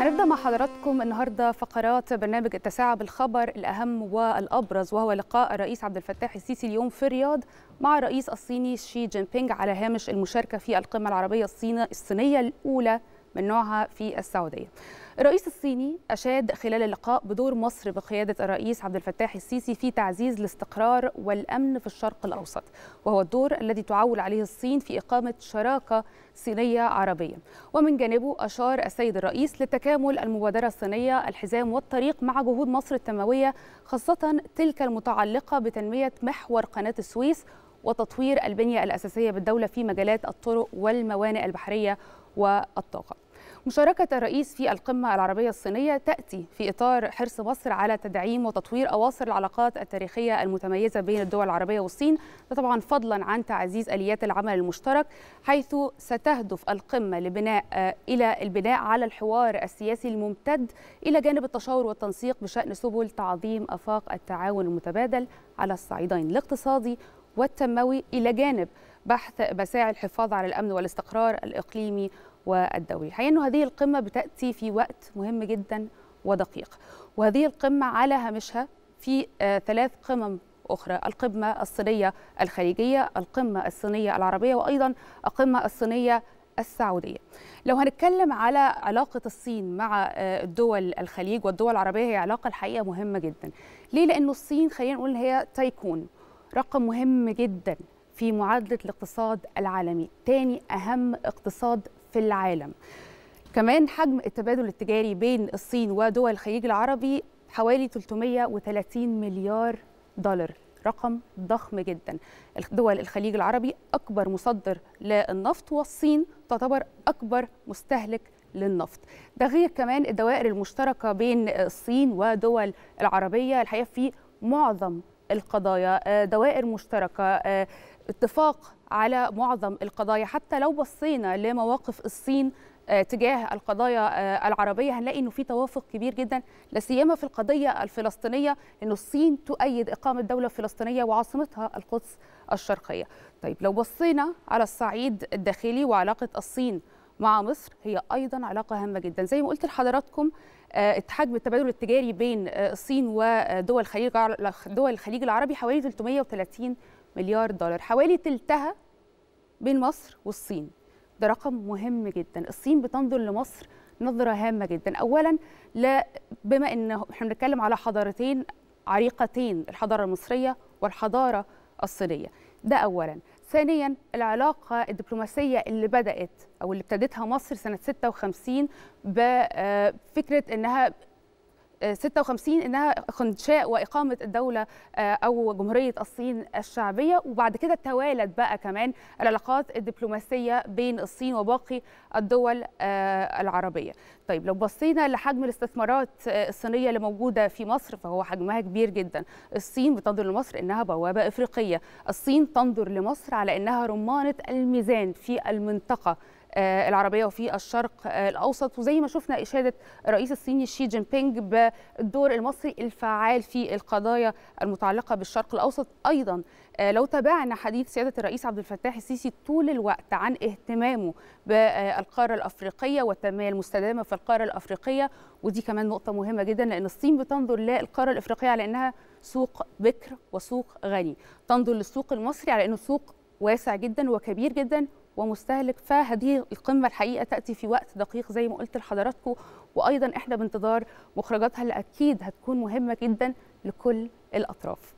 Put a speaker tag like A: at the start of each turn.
A: هنبدأ مع حضراتكم النهارده فقرات برنامج التساعة بالخبر الأهم والأبرز وهو لقاء الرئيس عبد الفتاح السيسي اليوم في الرياض مع الرئيس الصيني شي جين بينغ على هامش المشاركة في القمة العربية الصينية الأولى من نوعها في السعودية. الرئيس الصيني أشاد خلال اللقاء بدور مصر بقيادة الرئيس عبد الفتاح السيسي في تعزيز الاستقرار والأمن في الشرق الأوسط، وهو الدور الذي تعول عليه الصين في إقامة شراكة صينية عربية. ومن جانبه أشار السيد الرئيس لتكامل المبادرة الصينية الحزام والطريق مع جهود مصر التنمويه خاصة تلك المتعلقة بتنمية محور قناة السويس وتطوير البنيه الأساسية بالدولة في مجالات الطرق والموانئ البحرية والطاقة. مشاركة الرئيس في القمة العربية الصينية تأتي في إطار حرص مصر على تدعيم وتطوير أواصر العلاقات التاريخية المتميزة بين الدول العربية والصين طبعا فضلا عن تعزيز آليات العمل المشترك حيث ستهدف القمة لبناء إلى البناء على الحوار السياسي الممتد إلى جانب التشاور والتنسيق بشأن سبل تعظيم آفاق التعاون المتبادل على الصعيدين الاقتصادي والتنموي إلى جانب بحث مساعي الحفاظ على الأمن والاستقرار الإقليمي والدولي. الحقيقة انه هذه القمة بتأتي في وقت مهم جدا ودقيق وهذه القمة على هامشها في آه ثلاث قمم أخرى القمة الصينية الخليجية القمة الصينية العربية وأيضا القمة الصينية السعودية. لو هنتكلم على علاقة الصين مع آه الدول الخليج والدول العربية هي علاقة الحقيقة مهمة جدا. ليه؟ لأنه الصين خلينا نقول هي تايكون رقم مهم جدا في معادلة الاقتصاد العالمي تاني أهم اقتصاد في العالم. كمان حجم التبادل التجاري بين الصين ودول الخليج العربي حوالي 330 مليار دولار رقم ضخم جدا. دول الخليج العربي أكبر مصدر للنفط والصين تعتبر أكبر مستهلك للنفط. ده غير كمان الدوائر المشتركة بين الصين ودول العربية الحقيقة في معظم القضايا دوائر مشتركة اتفاق على معظم القضايا حتى لو بصينا لمواقف الصين تجاه القضايا العربية هنلاقي إنه في توافق كبير جدا لا سيما في القضية الفلسطينية إنه الصين تؤيد إقامة دولة فلسطينية وعاصمتها القدس الشرقية. طيب لو بصينا على الصعيد الداخلي وعلاقة الصين مع مصر هي أيضا علاقة هامة جدا زي ما قلت لحضراتكم حجم التبادل التجاري بين الصين ودول الخليج دول الخليج العربي حوالي 330 مليار دولار. حوالي تلتها بين مصر والصين. ده رقم مهم جدا. الصين بتنظر لمصر نظرة هامة جدا. أولا لا بما أن إحنا بنتكلم على حضارتين عريقتين الحضارة المصرية والحضارة الصينية. ده أولا. ثانيا العلاقة الدبلوماسية اللي بدأت أو اللي ابتدتها مصر سنة 56 بفكرة أنها 56 إنها انشاء وإقامة الدولة أو جمهورية الصين الشعبية وبعد كده توالت بقى كمان العلاقات الدبلوماسية بين الصين وباقي الدول العربية. طيب لو بصينا لحجم الاستثمارات الصينية اللي موجودة في مصر فهو حجمها كبير جدا. الصين بتنظر لمصر إنها بوابة إفريقية، الصين تنظر لمصر على إنها رمانة الميزان في المنطقة العربية وفي الشرق الأوسط. وزي ما شفنا إشادة الرئيس الصيني شي جين بينغ بالدور المصري الفعال في القضايا المتعلقة بالشرق الأوسط. أيضا لو تابعنا حديث سيادة الرئيس عبد الفتاح السيسي طول الوقت عن اهتمامه بالقارة الأفريقية والتنمية المستدامة في القارة الأفريقية. ودي كمان نقطة مهمة جدا لأن الصين بتنظر للقارة الأفريقية على إنها سوق بكر وسوق غني. تنظر للسوق المصري على إنه سوق واسع جدا وكبير جدا ومستهلك فهذه القمة الحقيقة تأتي في وقت دقيق زي ما قلت لحضراتكم. وأيضا إحنا بانتظار مخرجاتها اللي أكيد هتكون مهمة جدا لكل الأطراف.